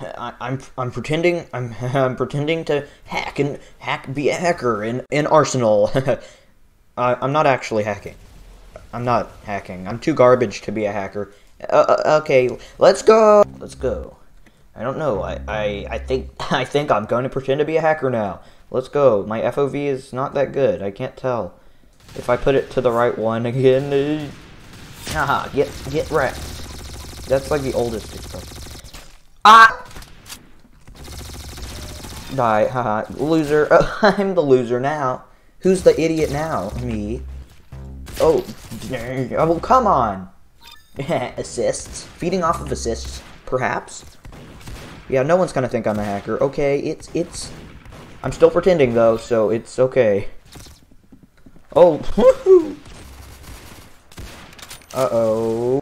I, I'm I'm pretending I'm I'm pretending to hack and hack be a hacker in in Arsenal. I, I'm not actually hacking. I'm not hacking. I'm too garbage to be a hacker. Uh, uh, okay, let's go. Let's go. I don't know. I, I I think I think I'm going to pretend to be a hacker now. Let's go. My FOV is not that good. I can't tell. If I put it to the right one again, haha, get get wrecked. That's like the oldest expression. Ah! Die, haha, loser. I'm the loser now. Who's the idiot now? Me. Oh, oh, come on. assists. Feeding off of assists, perhaps. Yeah, no one's gonna think I'm a hacker. Okay, it's, it's... I'm still pretending, though, so it's okay. Oh, Uh-oh.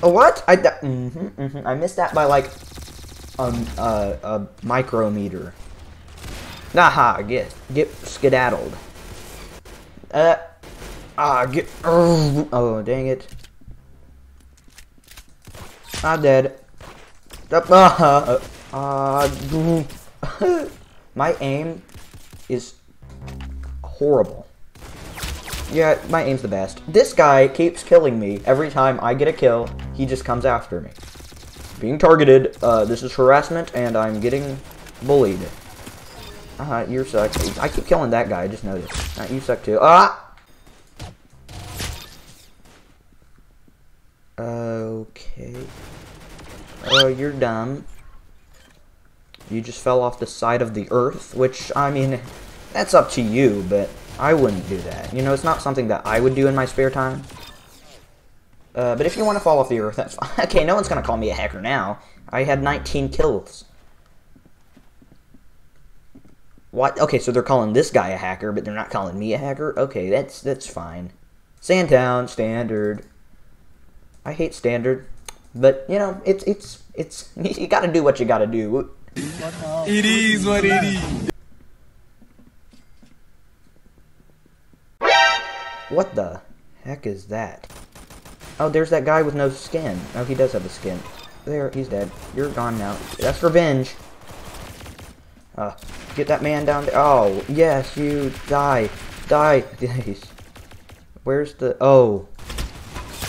What? I, mm -hmm, mm -hmm. I missed that by, like, um, uh, a micrometer. Aha, get, get skedaddled. Uh, ah, get, oh, oh, dang it. I'm dead. Uh, uh, uh, my aim is horrible. Yeah, my aim's the best. This guy keeps killing me. Every time I get a kill, he just comes after me. Being targeted, uh, this is harassment, and I'm getting bullied. Uh, you suck. I keep killing that guy, I just noticed. Uh, you suck too. Ah! Okay. Oh, you're dumb. You just fell off the side of the earth, which, I mean, that's up to you, but I wouldn't do that. You know, it's not something that I would do in my spare time. Uh, but if you want to fall off the earth, that's fine. okay, no one's going to call me a hacker now. I had 19 kills. What? Okay, so they're calling this guy a hacker, but they're not calling me a hacker? Okay, that's that's fine. Sandtown, standard. I hate standard, but, you know, it's, it's, it's, you gotta do what you gotta do. It is what it is. What the heck is that? Oh, there's that guy with no skin. Oh, he does have a skin. There, he's dead. You're gone now. That's revenge. Uh, get that man down there. Oh, yes, you die. Die. Where's the... Oh.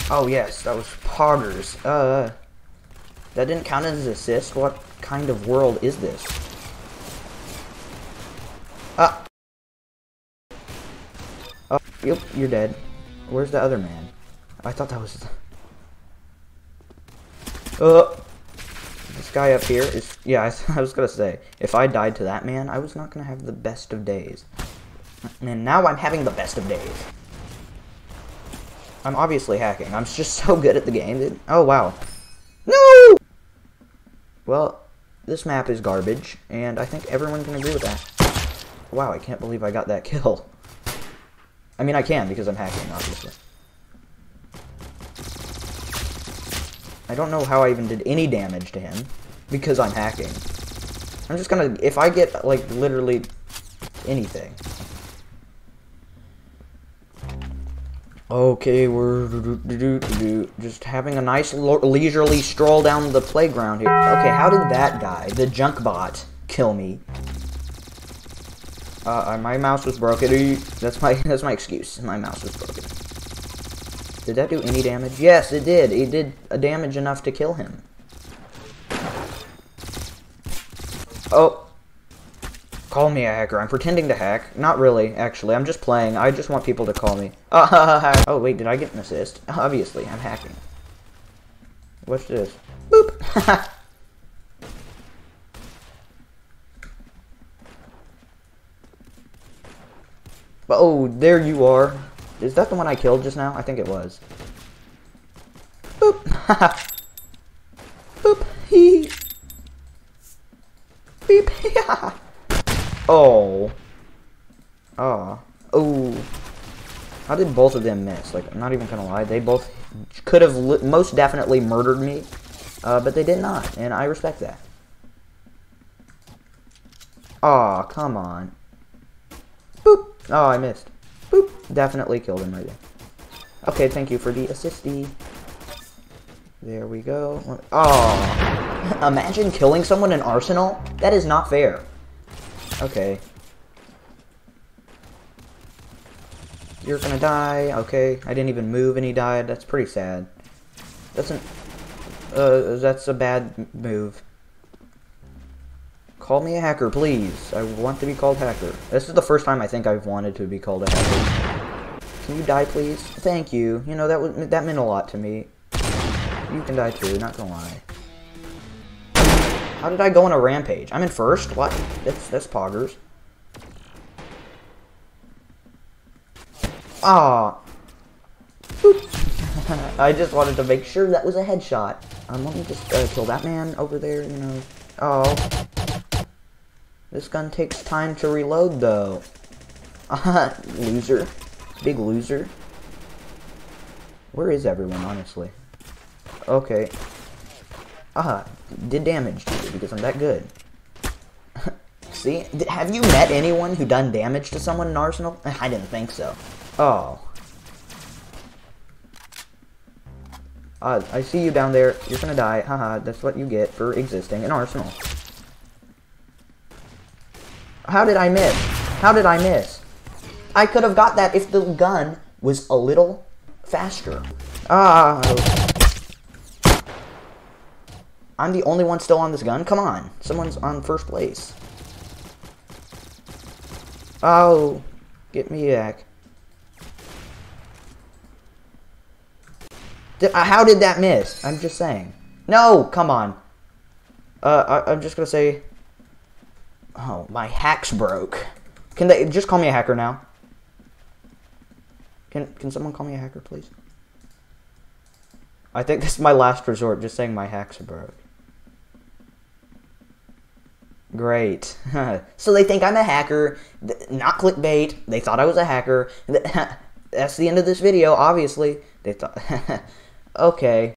Oh, yes, that was Poggers. Uh, that didn't count as an assist? What kind of world is this? Ah. Oh, yep, you're dead. Where's the other man? I thought that was... Uh, this guy up here is... Yeah, I, I was gonna say, if I died to that man, I was not gonna have the best of days. And now I'm having the best of days. I'm obviously hacking. I'm just so good at the game. Dude. Oh, wow. No! Well, this map is garbage, and I think everyone can agree with that. Wow, I can't believe I got that kill. I mean, I can, because I'm hacking, obviously. I don't know how I even did any damage to him, because I'm hacking. I'm just gonna, if I get, like, literally anything. Okay, we're just having a nice leisurely stroll down the playground here. Okay, how did that guy, the junk bot, kill me? Uh, my mouse was broken. That's my that's my excuse. My mouse was broken. Did that do any damage? Yes, it did. It did a damage enough to kill him. Oh, Call me a hacker. I'm pretending to hack. Not really, actually. I'm just playing. I just want people to call me. oh, wait, did I get an assist? Obviously, I'm hacking. What's this? Boop! oh, there you are. Is that the one I killed just now? I think it was. Boop! Boop! Hee! Beep! Yeah! Oh. Oh. Oh. How did both of them miss? Like, I'm not even gonna lie. They both could have most definitely murdered me. Uh, but they did not. And I respect that. Aw, oh, come on. Boop. Oh, I missed. Boop. Definitely killed him right there. Okay, thank you for the assisty. There we go. Oh, imagine killing someone in Arsenal? That is not fair. Okay. You're gonna die. Okay, I didn't even move and he died. That's pretty sad. That's an... Uh, that's a bad move. Call me a hacker, please. I want to be called hacker. This is the first time I think I've wanted to be called a hacker. Can you die, please? Thank you. You know, that was, that meant a lot to me. You can die too, not gonna lie. How did I go on a rampage? I'm in first? What? That's, that's poggers. Ah. I just wanted to make sure that was a headshot. Um, let me just uh, kill that man over there, you know. Oh. This gun takes time to reload, though. Ah, loser. Big loser. Where is everyone, honestly? Okay. Ah, did damage to you because I'm that good. See? Have you met anyone who done damage to someone in Arsenal? I didn't think so. Oh. Uh, I see you down there. You're gonna die. Haha, that's what you get for existing in Arsenal. How did I miss? How did I miss? I could have got that if the gun was a little faster. Ah. I'm the only one still on this gun? Come on. Someone's on first place. Oh. Get me back. Uh, how did that miss? I'm just saying. No, come on. Uh, I, am just gonna say. Oh, my hacks broke. Can they just call me a hacker now? Can Can someone call me a hacker, please? I think this is my last resort. Just saying my hacks are broke. Great. so they think I'm a hacker. Not clickbait. They thought I was a hacker. That's the end of this video, obviously. They thought. Okay.